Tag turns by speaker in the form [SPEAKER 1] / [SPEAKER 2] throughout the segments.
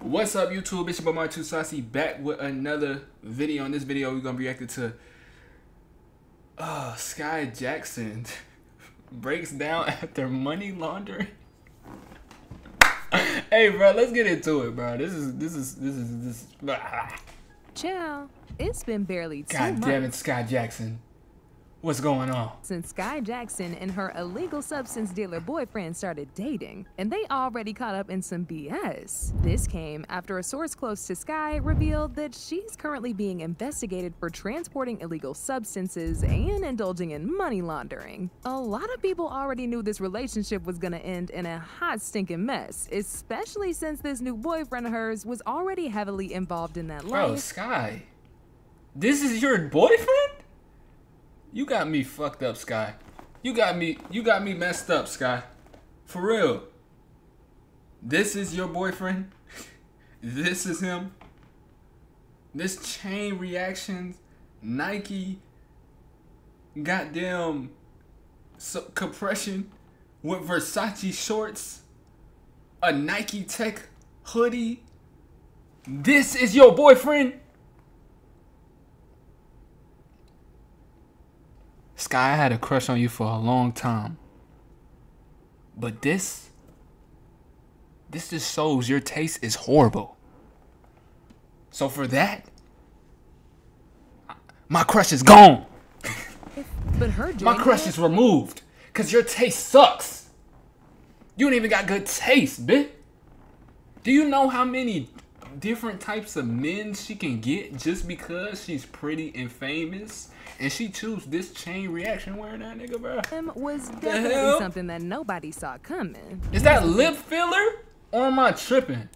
[SPEAKER 1] What's up, YouTube? It's your boy MarToo Saucy back with another video. In this video, we're gonna be reacting to uh, Skai Jackson breaks down after money laundering. hey, bro, let's get into it, bro. This is this is this is this. Ah.
[SPEAKER 2] Ciao. It's been barely two
[SPEAKER 1] God
[SPEAKER 2] months
[SPEAKER 1] damn it, Skai Jackson. What's going on?
[SPEAKER 2] since Skai Jackson and her illegal substance dealer boyfriend started dating, and they already caught up in some BS. This came after a source close to Skai revealed that she's currently being investigated for transporting illegal substances and indulging in money laundering. A lot of people already knew this relationship was gonna end in a hot stinking mess, especially since this new boyfriend of hers was already heavily involved in that
[SPEAKER 1] oh,
[SPEAKER 2] life.
[SPEAKER 1] Bro. Skai. This is your boyfriend? You got me fucked up, Skai. You got me you got me messed up, Skai. For real. This is your boyfriend? this is him? This chain reactions, Nike, goddamn so, compression with Versace shorts, a Nike Tech hoodie. This is your boyfriend? Skai, I had a crush on you for a long time. But this, this just shows your taste is horrible. So for that, my crush is gone.
[SPEAKER 2] But her
[SPEAKER 1] My crush is removed. Cause your taste sucks. You don't even got good taste, bitch. Do you know how many different types of men she can get just because she's pretty and famous? And she choose this chain reaction wearing that nigga, bro.
[SPEAKER 2] him was definitely something that nobody saw coming.
[SPEAKER 1] Is that lip filler? Oh, or am I tripping?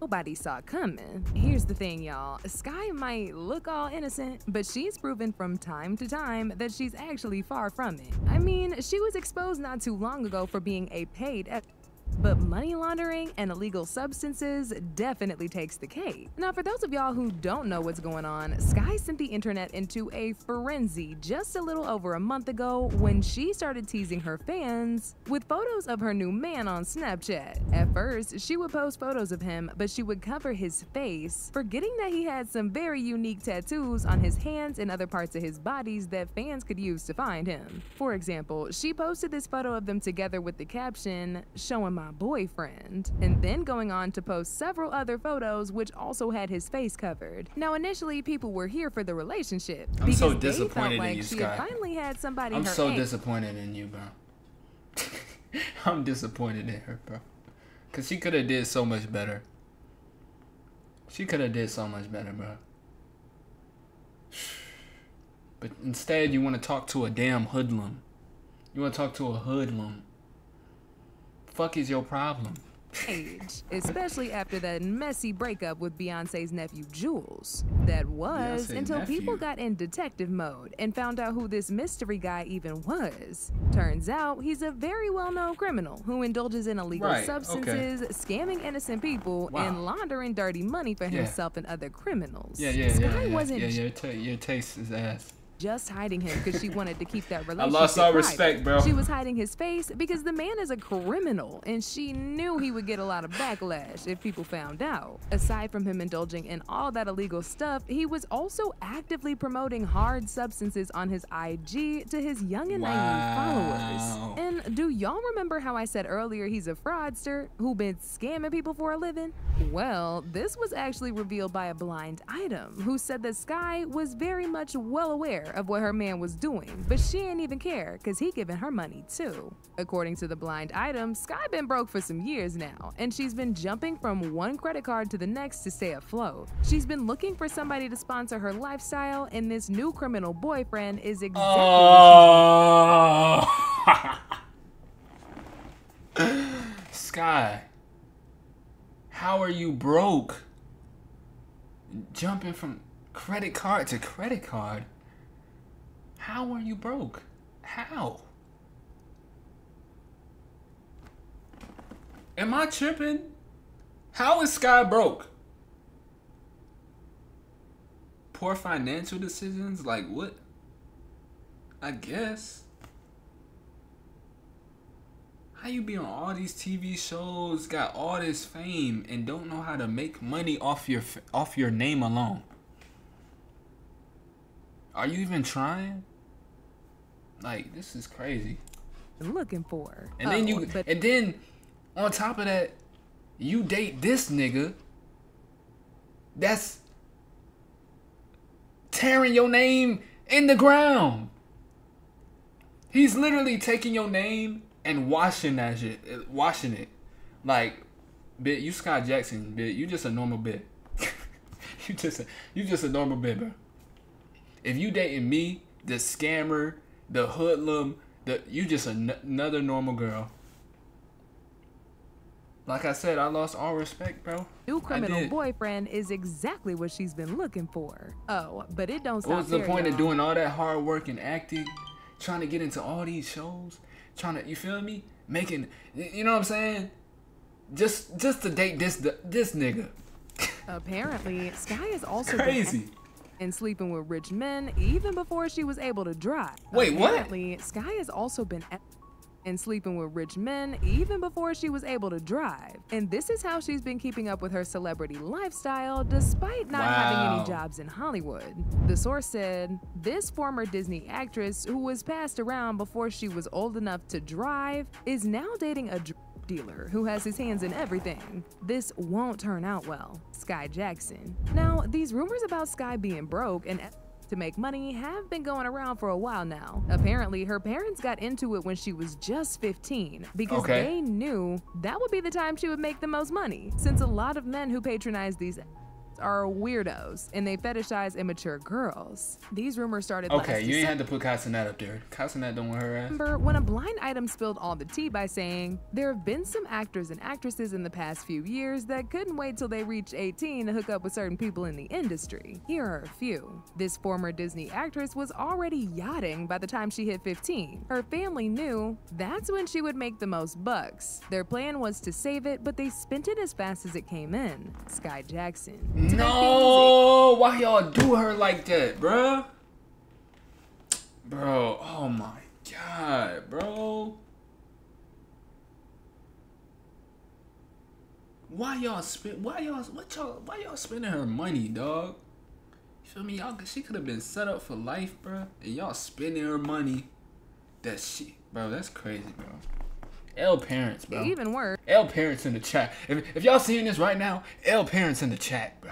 [SPEAKER 2] Nobody saw coming. Here's the thing, y'all. Skai might look all innocent, but she's proven from time to time that she's actually far from it. I mean, she was exposed not too long ago for being a paid but money laundering and illegal substances definitely takes the cake. Now, for those of y'all who don't know what's going on, Skai sent the internet into a frenzy just a little over a month ago when she started teasing her fans with photos of her new man on Snapchat. At first, she would post photos of him, but she would cover his face, forgetting that he had some very unique tattoos on his hands and other parts of his bodies that fans could use to find him. For example, she posted this photo of them together with the caption, showing my boyfriend, and then going on to post several other photos which also had his face covered. Now, initially, people were here for the relationship.
[SPEAKER 1] I'm so
[SPEAKER 2] because they
[SPEAKER 1] disappointed
[SPEAKER 2] felt
[SPEAKER 1] in
[SPEAKER 2] like
[SPEAKER 1] you,
[SPEAKER 2] she had finally had somebody
[SPEAKER 1] I'm so
[SPEAKER 2] age.
[SPEAKER 1] disappointed in you, bro. I'm disappointed in her, bro. Cause she could have did so much better. She could have did so much better, bro. But instead, you want to talk to a damn hoodlum. You want to talk to a hoodlum. Fuck is your problem?
[SPEAKER 2] age, especially after that messy breakup with Beyonce's nephew Julez. That was
[SPEAKER 1] Beyonce's
[SPEAKER 2] until people got in detective mode and found out who this mystery guy even was. Turns out he's a very well known criminal who indulges in illegal
[SPEAKER 1] Right, okay.
[SPEAKER 2] substances, scamming innocent people,
[SPEAKER 1] Wow.
[SPEAKER 2] and laundering dirty money for
[SPEAKER 1] Yeah.
[SPEAKER 2] himself and other criminals.
[SPEAKER 1] Yeah, yeah,
[SPEAKER 2] Skai
[SPEAKER 1] yeah, yeah.
[SPEAKER 2] wasn't
[SPEAKER 1] yeah, your, ta- your taste is ass.
[SPEAKER 2] Just hiding him because she wanted to keep that relationship.
[SPEAKER 1] I lost all
[SPEAKER 2] private.
[SPEAKER 1] respect, bro.
[SPEAKER 2] She was hiding his face because the man is a criminal, and she knew he would get a lot of backlash if people found out. Aside from him indulging in all that illegal stuff, he was also actively promoting hard substances on his IG to his young and
[SPEAKER 1] Wow.
[SPEAKER 2] naive followers. And do y'all remember how I said earlier he's a fraudster who been scamming people for a living? Well, this was actually revealed by a blind item who said that Skai was very much well aware of what her man was doing, but she didn't even care because he giving her money too. According to the blind item, Skai been broke for some years now, and she's been jumping from one credit card to the next to stay afloat. She's been looking for somebody to sponsor her lifestyle, and this new criminal boyfriend is exactly
[SPEAKER 1] Oh. Skai, how are you broke? Jumping from credit card to credit card. How are you broke? How? Am I tripping? How is Skai broke? Poor financial decisions? Like what? I guess. How you be on all these TV shows, got all this fame, and don't know how to make money off your off your name alone? Are you even trying? Like this is crazy.
[SPEAKER 2] Looking for.
[SPEAKER 1] And then
[SPEAKER 2] Oh,
[SPEAKER 1] you
[SPEAKER 2] but
[SPEAKER 1] and then on top of that, you date this nigga. That's tearing your name in the ground. He's literally taking your name and washing that shit, uh, washing it. Like, bit you Scott Jackson, bit you just a normal bit. you just a, you just a normal bit, bro. If you dating me, the scammer, the hoodlum, the you just an- another normal girl. Like I said, I lost all respect, bro.
[SPEAKER 2] new criminal boyfriend is exactly what she's been looking for. Oh, but it don't stop
[SPEAKER 1] What was the point of doing all that hard work and acting, trying to get into all these shows, trying to you feel me, making you know what I'm saying? Just just to date this this nigga,
[SPEAKER 2] Apparently, Skai is also
[SPEAKER 1] crazy.
[SPEAKER 2] And sleeping with rich men even before she was able to drive.
[SPEAKER 1] Wait, what?
[SPEAKER 2] Apparently, Skai has also been and sleeping with rich men even before she was able to drive. And this is how she's been keeping up with her celebrity lifestyle despite not having any jobs in Hollywood. The source said, this former Disney actress who was passed around before she was old enough to drive is now dating a dealer who has his hands in everything. This won't turn out well. Skai Jackson. Now, these rumors about Skai being broke and to make money have been going around for a while now. Apparently, her parents got into it when she was just 15 because
[SPEAKER 1] Okay.
[SPEAKER 2] they knew that would be the time she would make the most money. Since a lot of men who patronize these are weirdos and they fetishize immature girls. These rumors started
[SPEAKER 1] Okay, you ain't had to put Castanet up there. Castanet don't want her ass.
[SPEAKER 2] Remember when a blind item spilled all the tea by saying, There have been some actors and actresses in the past few years that couldn't wait till they reached 18 to hook up with certain people in the industry. Here are a few. This former Disney actress was already yachting by the time she hit 15. Her family knew that's when she would make the most bucks. Their plan was to save it, but they spent it as fast as it came in. Skai Jackson.
[SPEAKER 1] No, why y'all do her like that, bruh? Bro, oh my god, bro. Why y'all spend? Why y'all? What y'all? Why y'all spending her money, dog? You feel me? Y'all, she could have been set up for life, bro. And y'all spending her money. That shit, bro. That's crazy, bro. L parents, bro.
[SPEAKER 2] Even worse,
[SPEAKER 1] L parents in the chat. If, if y'all seeing this right now, L parents in the chat, bro.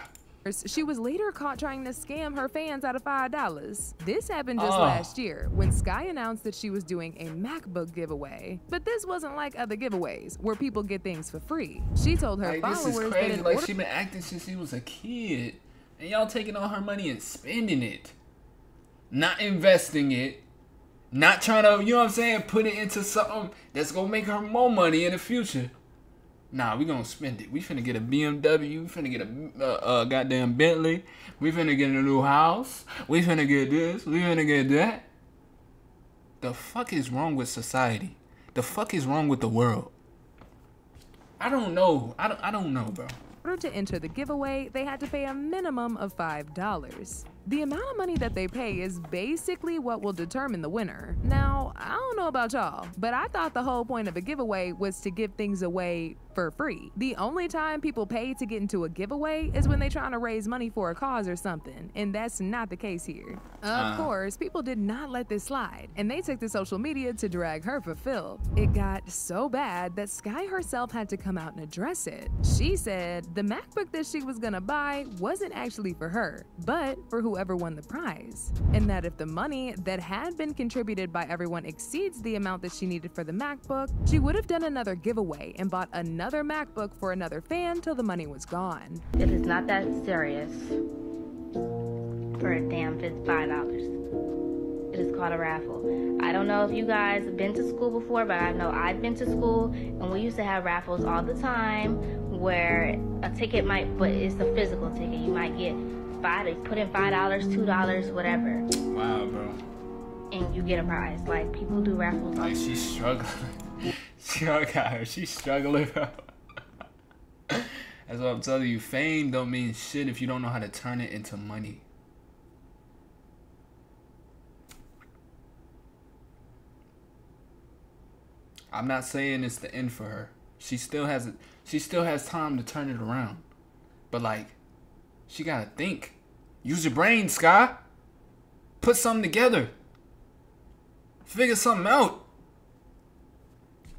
[SPEAKER 2] She was later caught trying to scam her fans out of $5. This happened just
[SPEAKER 1] Oh.
[SPEAKER 2] last year when Skai announced that she was doing a MacBook giveaway. But this wasn't like other giveaways where people get things for free. She told her
[SPEAKER 1] Like this
[SPEAKER 2] followers
[SPEAKER 1] is
[SPEAKER 2] that
[SPEAKER 1] crazy. Like she been acting since she was a kid, and y'all taking all her money and spending it, not investing it, not trying to, you know what I'm saying, put it into something that's gonna make her more money in the future. Nah, we gonna spend it. We finna get a BMW. We finna get a uh, uh, goddamn Bentley. We finna get a new house. We finna get this. We finna get that. The fuck is wrong with society? The fuck is wrong with the world? I don't know. I don't. I don't know, bro.
[SPEAKER 2] In order to enter the giveaway, they had to pay a minimum of $5. The amount of money that they pay is basically what will determine the winner. Now, I don't know about y'all, but I thought the whole point of a giveaway was to give things away for free. The only time people pay to get into a giveaway is when they're trying to raise money for a cause or something, and that's not the case here. Of
[SPEAKER 1] Uh.
[SPEAKER 2] course, people did not let this slide, and they took to social media to drag her for filth. It got so bad that Skai herself had to come out and address it. She said the MacBook that she was gonna buy wasn't actually for her, but for whoever won the prize. And that if the money that had been contributed by everyone exceeds the amount that she needed for the MacBook, she would have done another giveaway and bought another MacBook for another fan till the money was gone.
[SPEAKER 3] It is not that serious for a damn $5. It is called a raffle. I don't know if you guys have been to school before, but I know I've been to school and we used to have raffles all the time where a ticket might but it's a physical ticket. You might get five they put in five dollars, two dollars, whatever,
[SPEAKER 1] Wow, bro.
[SPEAKER 3] and you get a prize. Like people do raffles
[SPEAKER 1] Like she's struggling. she got her. She's struggling, bro. That's what I'm telling you. Fame don't mean shit if you don't know how to turn it into money. I'm not saying it's the end for her. She still has it. She still has time to turn it around. But like, she gotta think. Use your brain, Skai. Put something together. Figure something out.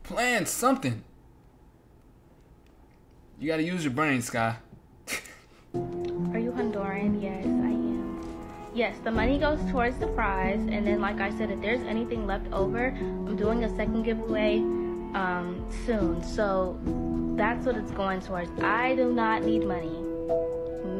[SPEAKER 1] Plan something. You gotta use your brain, Skai.
[SPEAKER 3] Are you Honduran? Yes, I am. Yes, the money goes towards the prize, and then, like I said, if there's anything left over, I'm doing a second giveaway um, soon. So that's what it's going towards. I do not need money.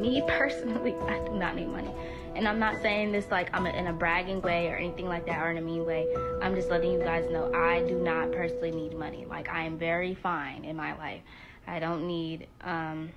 [SPEAKER 3] Me personally, I do not need money. And I'm not saying this like I'm in a bragging way or anything like that or in a mean way. I'm just letting you guys know I do not personally need money. Like I am very fine in my life. I don't need um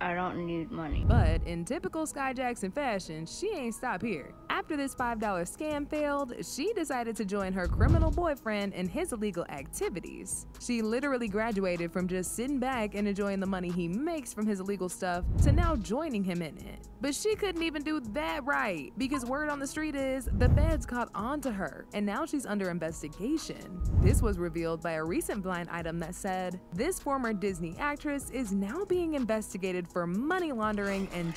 [SPEAKER 3] I don't need money.
[SPEAKER 2] But in typical Skai Jackson fashion, she ain't stop here. After this $5 scam failed, she decided to join her criminal boyfriend in his illegal activities. She literally graduated from just sitting back and enjoying the money he makes from his illegal stuff to now joining him in it. But she couldn't even do that right because word on the street is the feds caught on to her and now she's under investigation. This was revealed by a recent blind item that said this former Disney actress is now being investigated for money laundering and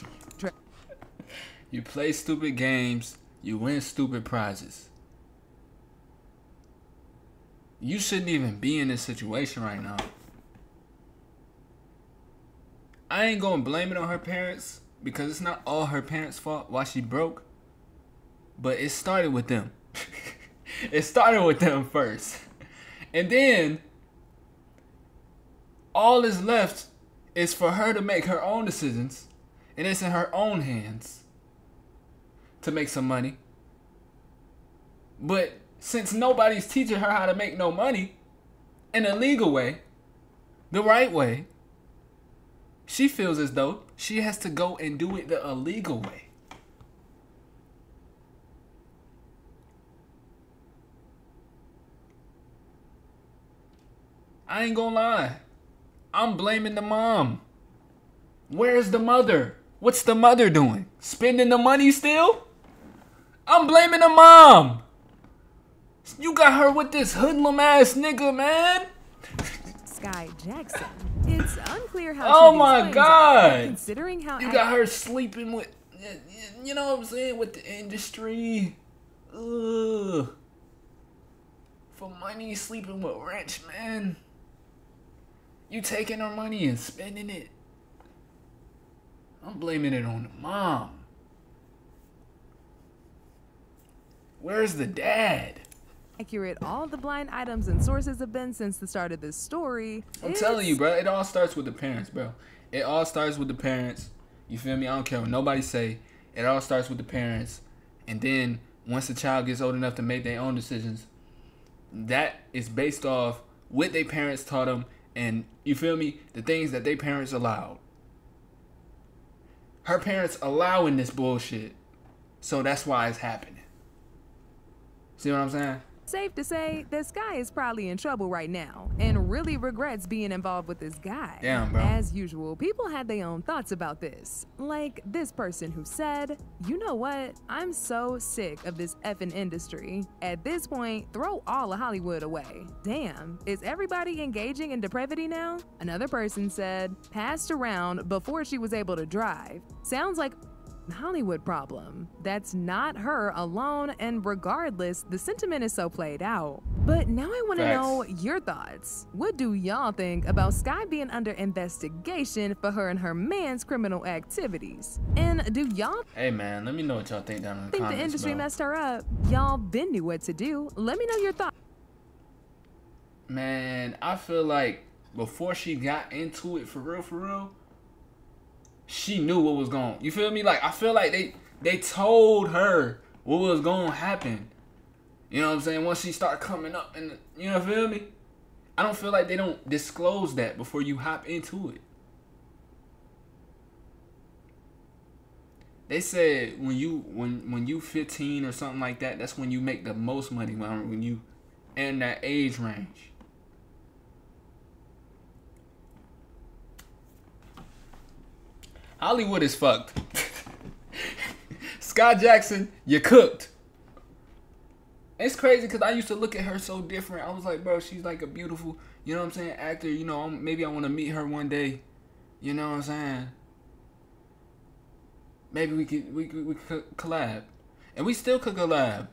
[SPEAKER 1] You play stupid games, you win stupid prizes. You shouldn't even be in this situation right now. I ain't gonna blame it on her parents because it's not all her parents' fault why she broke. But it started with them. it started with them first. And then all is left is for her to make her own decisions. And it's in her own hands to make some money. But since nobody's teaching her how to make no money in a legal way, the right way, she feels as though she has to go and do it the illegal way. I ain't gonna lie. I'm blaming the mom. Where's the mother? What's the mother doing? Spending the money still? I'm blaming the mom. You got her with this hoodlum ass nigga, man.
[SPEAKER 2] Skai Jackson. It's unclear how.
[SPEAKER 1] Oh my God.
[SPEAKER 2] Considering how
[SPEAKER 1] You got her sleeping with, you know what I'm saying, with the industry. Ugh. For money, sleeping with rich men. You taking our money and spending it. I'm blaming it on the mom. Where's the dad?
[SPEAKER 2] accurate all the blind items and sources have been since the start of this story.
[SPEAKER 1] I'm
[SPEAKER 2] it's-
[SPEAKER 1] telling you, bro. It all starts with the parents, bro. It all starts with the parents. You feel me? I don't care what nobody say. It all starts with the parents, and then once the child gets old enough to make their own decisions, that is based off what their parents taught them, and you feel me? The things that their parents allowed. Her parents allowing this bullshit, so that's why it's happening. See what I'm saying?
[SPEAKER 2] Safe to say, this guy is probably in trouble right now and really regrets being involved with this guy.
[SPEAKER 1] Damn, bro.
[SPEAKER 2] As usual, people had their own thoughts about this. Like this person who said, You know what? I'm so sick of this effing industry. At this point, throw all of Hollywood away. Damn, is everybody engaging in depravity now? Another person said, Passed around before she was able to drive. Sounds like Hollywood problem. That's not her alone, and regardless, the sentiment is so played out. But now I want to know your thoughts. What do y'all think about Skai being under investigation for her and her man's criminal activities? And do y'all
[SPEAKER 1] Hey man, let me know what y'all think down in the
[SPEAKER 2] think
[SPEAKER 1] comments.
[SPEAKER 2] the industry
[SPEAKER 1] bro.
[SPEAKER 2] messed her up? Y'all been knew what to do. Let me know your thoughts.
[SPEAKER 1] Man, I feel like before she got into it for real, for real, she knew what was going. You feel me? Like I feel like they they told her what was going to happen. You know what I'm saying? Once she start coming up, and you know, feel me? I don't feel like they don't disclose that before you hop into it. They said when you when when you 15 or something like that, that's when you make the most money when when you in that age range. Hollywood is fucked. Scott Jackson, you cooked. It's crazy because I used to look at her so different. I was like, bro, she's like a beautiful, you know what I'm saying, actor. You know, maybe I want to meet her one day. You know what I'm saying? Maybe we could we could, we could collab, and we still could collab.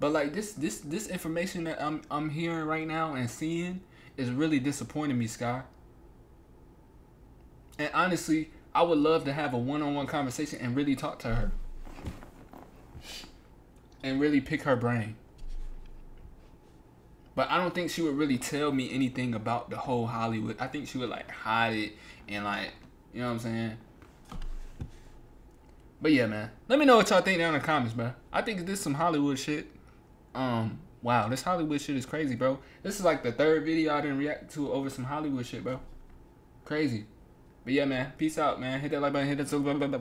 [SPEAKER 1] But like this this this information that I'm I'm hearing right now and seeing is really disappointing me, Skai. And honestly, I would love to have a one-on-one conversation and really talk to her. And really pick her brain. But I don't think she would really tell me anything about the whole Hollywood. I think she would like hide it and like, you know what I'm saying? But yeah, man. Let me know what y'all think down in the comments, bro. I think this is some Hollywood shit. Um, wow, this Hollywood shit is crazy, bro. This is like the third video I didn't react to over some Hollywood shit, bro. Crazy. But yeah, man. Peace out, man. Hit that like button. Hit that. Blah, blah.